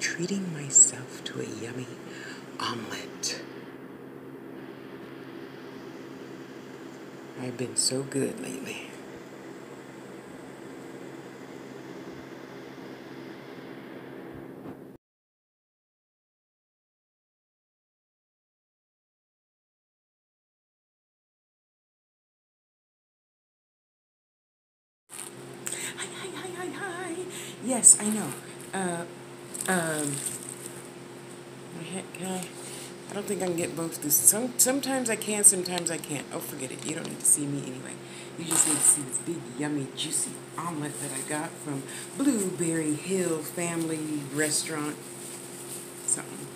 treating myself to a yummy omelet. I've been so good lately. Hi, hi, hi, hi, hi. Yes, I know. Uh, um, can I? I don't think I can get both this. Some sometimes I can, sometimes I can't. Oh, forget it. You don't need to see me anyway. You just need to see this big, yummy, juicy omelet that I got from Blueberry Hill Family Restaurant. Something.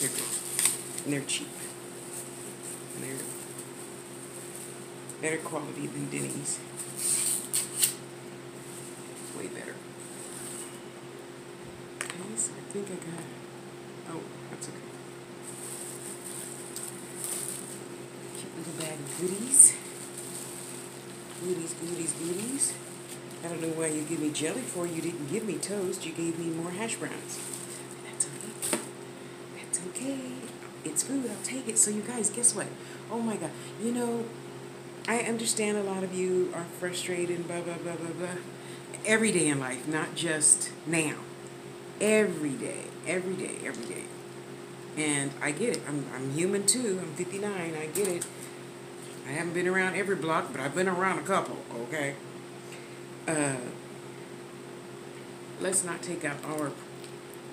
They're good. And they're cheap. And they're better quality than Denny's. Way better. I think I got. it. Oh, that's okay. Cute little bag of goodies. Goodies, goodies, goodies. I don't know why you give me jelly for. You didn't give me toast. You gave me more hash browns. That's okay. That's okay. It's food. I'll take it. So you guys, guess what? Oh my God. You know, I understand a lot of you are frustrated. Blah blah blah blah blah. Every day in life, not just now. Every day, every day, every day. And I get it. I'm, I'm human too. I'm 59. I get it. I haven't been around every block, but I've been around a couple, okay? Uh, let's not take out our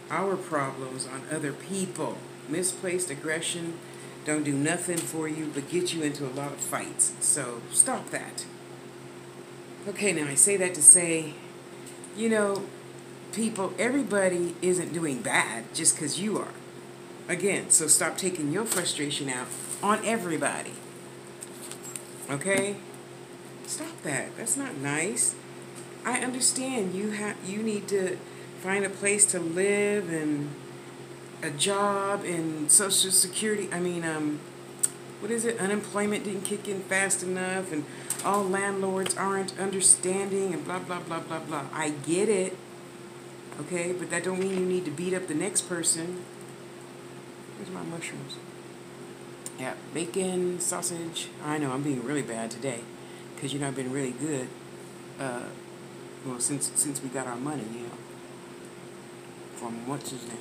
our problems on other people. Misplaced aggression don't do nothing for you but get you into a lot of fights. So stop that. Okay, now I say that to say, you know, people, everybody isn't doing bad just because you are. Again, so stop taking your frustration out on everybody. Okay? Stop that. That's not nice. I understand you have you need to find a place to live and a job and social security. I mean, um, what is it? Unemployment didn't kick in fast enough, and all landlords aren't understanding, and blah blah blah blah blah. I get it. Okay, but that don't mean you need to beat up the next person. Where's my mushrooms? Yeah, bacon, sausage. I know I'm being really bad today, cause you know I've been really good. Uh, well, since since we got our money, you know, from what's his name.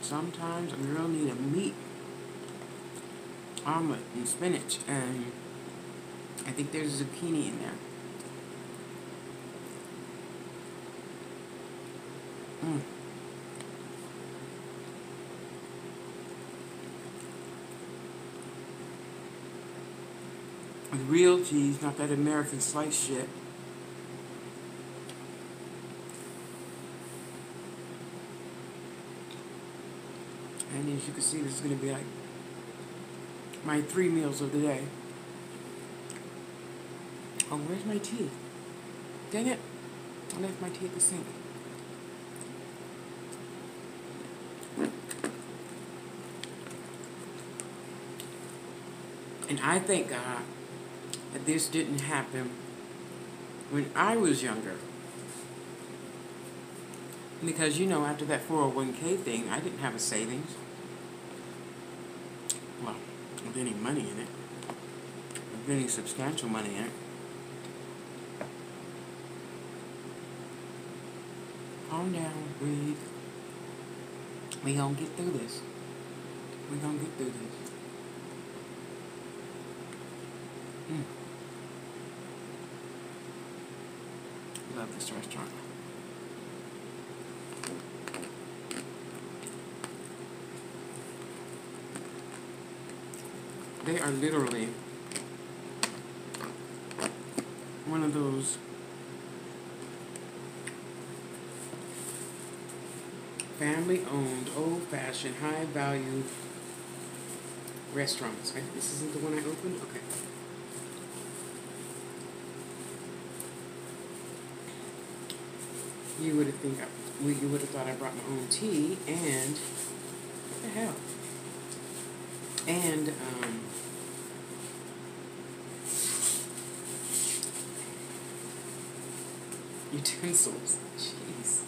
Sometimes a girl need a meat omelet and spinach, and I think there's zucchini in there. Mm. With real cheese, not that American slice shit. And as you can see, this is going to be like my three meals of the day. Oh, where's my tea? Dang it. I left my tea at the sink. And I thank God that this didn't happen when I was younger. Because, you know, after that 401k thing, I didn't have a savings. With any money in it. With any substantial money in it. Calm down, breathe. We gonna get through this. We gonna get through this. Mm. Love this restaurant. They are literally one of those family owned, old fashioned, high value restaurants. I, this isn't the one I opened? Okay. You would have think I, you would have thought I brought my own tea and what the hell? And um, utensils. Jeez.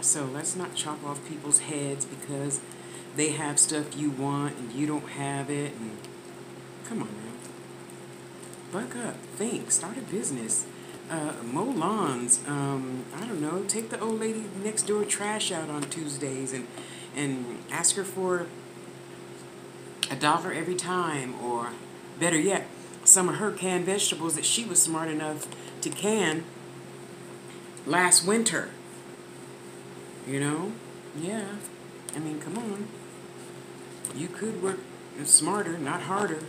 so let's not chop off people's heads because they have stuff you want and you don't have it. And come on now. Buck up. Think. Start a business uh, mow lawns. Um, I don't know, take the old lady next door trash out on Tuesdays and and ask her for a dollar every time, or better yet, some of her canned vegetables that she was smart enough to can last winter. You know? Yeah. I mean, come on. You could work smarter, not harder.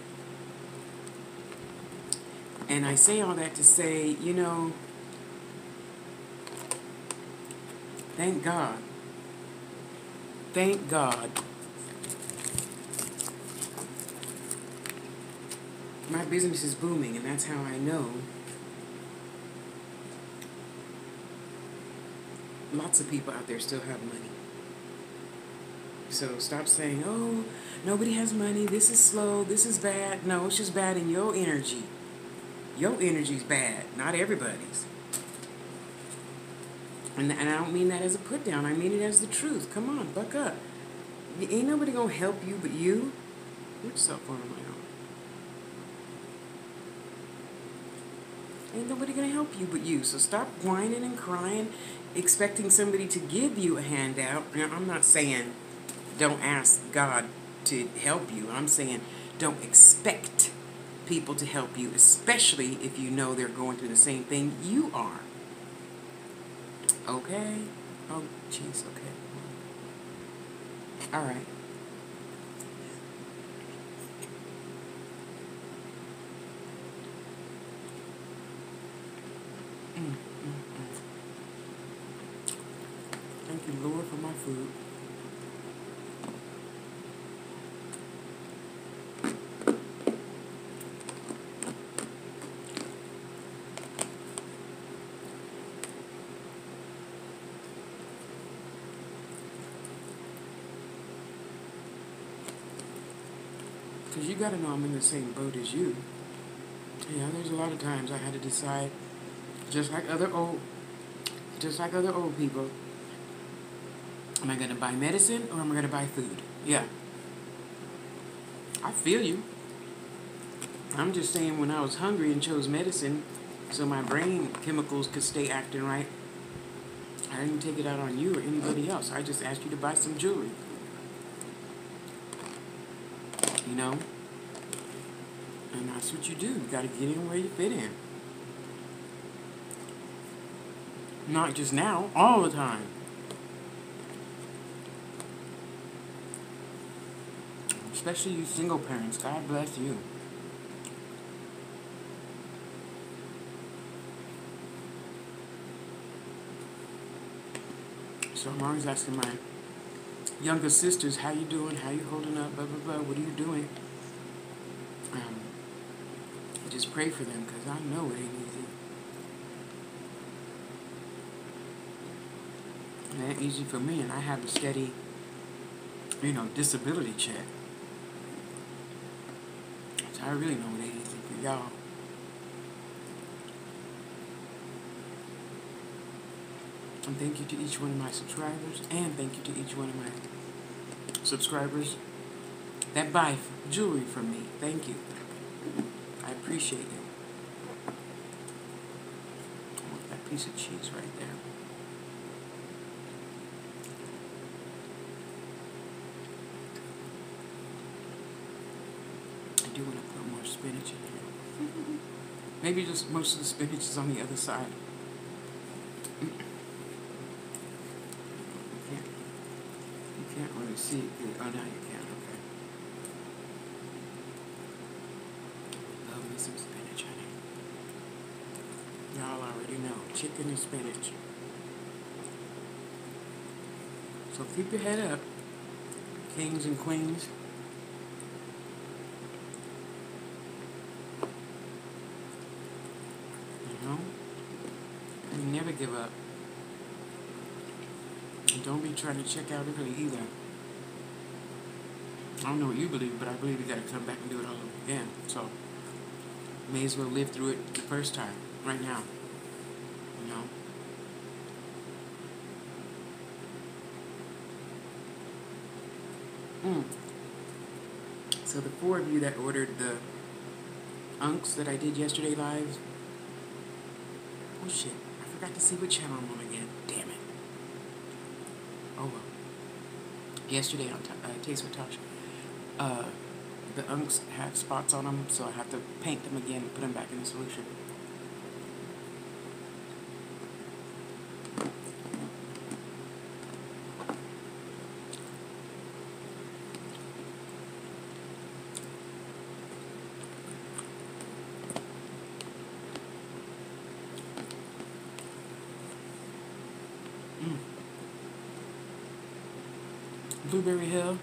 And I say all that to say, you know, thank God. Thank God. My business is booming, and that's how I know. Lots of people out there still have money. So stop saying, oh, nobody has money, this is slow, this is bad. No, it's just bad in your energy. Your energy's bad, not everybody's. And, and I don't mean that as a put down, I mean it as the truth. Come on, buck up. Ain't nobody gonna help you but you. Which cell phone am I on? Ain't nobody gonna help you but you. So stop whining and crying, expecting somebody to give you a handout. Now, I'm not saying don't ask God to help you. I'm saying don't expect people to help you, especially if you know they're going through the same thing you are. Okay? Oh, jeez, okay. All right. Mm, mm, mm. Thank you, Lord, for my food. Because you got to know I'm in the same boat as you. Yeah, there's a lot of times I had to decide, just like other old, just like other old people, am I going to buy medicine or am I going to buy food? Yeah. I feel you. I'm just saying when I was hungry and chose medicine so my brain chemicals could stay acting right, I didn't take it out on you or anybody else. I just asked you to buy some jewelry. You know? And that's what you do. You got to get in where you fit in. Not just now, all the time. Especially you single parents. God bless you. So I'm always asking my younger sisters, how you doing? How you holding up? Blah, blah, blah. What are you doing? Um, just pray for them because I know it ain't easy. It ain't easy for me, and I have a steady, you know, disability check. So I really know it ain't easy for y'all. And thank you to each one of my subscribers, and thank you to each one of my subscribers that buy jewelry from me. Thank you. I appreciate you. I want that piece of cheese right there. I do want to put more spinach in here. Maybe just most of the spinach is on the other side. can't really see. Oh, now you can. Okay. Love me some spinach, honey. Y'all already know. Chicken and spinach. So keep your head up, kings and queens. You know? You never give up. And don't be trying to check out early either. I don't know what you believe, but I believe you got to come back and do it all over again. So, May as well live through it the first time, right now. You know? Mm. So the four of you that ordered the ankhs that I did yesterday live. Oh shit, I forgot to see what channel I'm on again. Damn it. Oh well. Yesterday on uh, Taste with Tasha, uh, the ankhs have spots on them, so I have to paint them again and put them back in the solution. Mm. Blueberry Hill,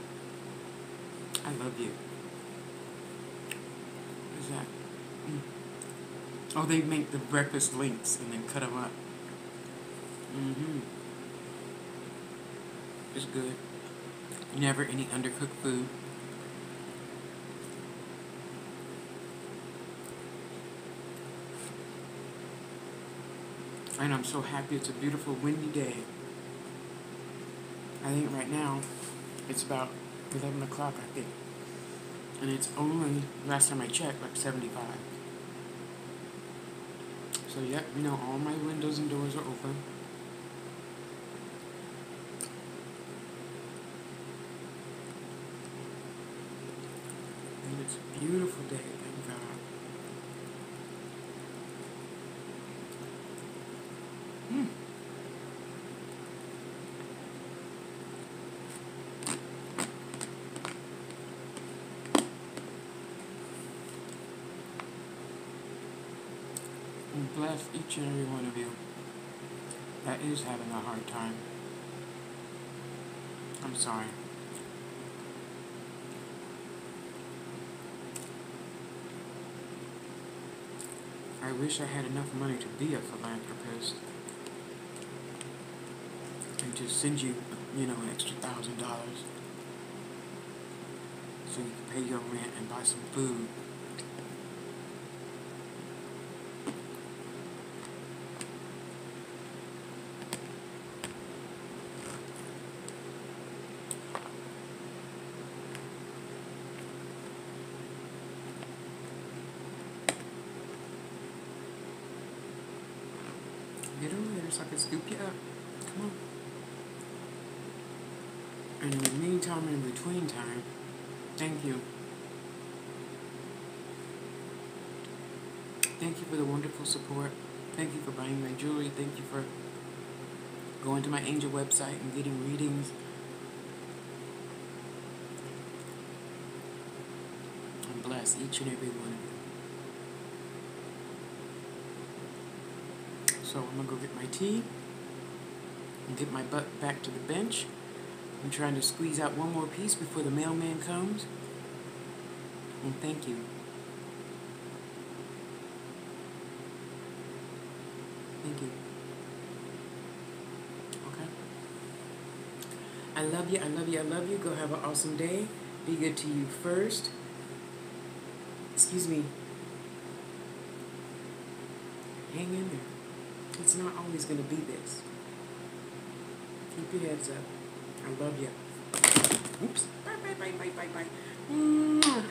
I love you. What is that? Mm. Oh, they make the breakfast links and then cut them up. Mm-hmm. It's good. Never any undercooked food. And I'm so happy it's a beautiful windy day. I think right now it's about 11 o'clock, I think. And it's only, last time I checked, like 75. So, yep, you know, all my windows and doors are open. And it's a beautiful day, thank God. Hmm. And bless each and every one of you that is having a hard time. I'm sorry. I wish I had enough money to be a philanthropist and to send you, you know, an extra thousand dollars so you can pay your rent and buy some food. Get over there so I can scoop you up. Come on. And in the meantime, in between time, thank you. Thank you for the wonderful support. Thank you for buying my jewelry. Thank you for going to my angel website and getting readings. And bless each and every one of you. So I'm gonna go get my tea and get my butt back to the bench. I'm trying to squeeze out one more piece before the mailman comes. And thank you. Thank you. Okay? I love you, I love you, I love you. Go have an awesome day. Be good to you first. Excuse me. Hang in there. It's not always going to be this. Keep your heads up. I love you. Oops. Bye, bye, bye, bye, bye, bye. Mwah.